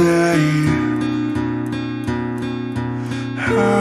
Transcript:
say how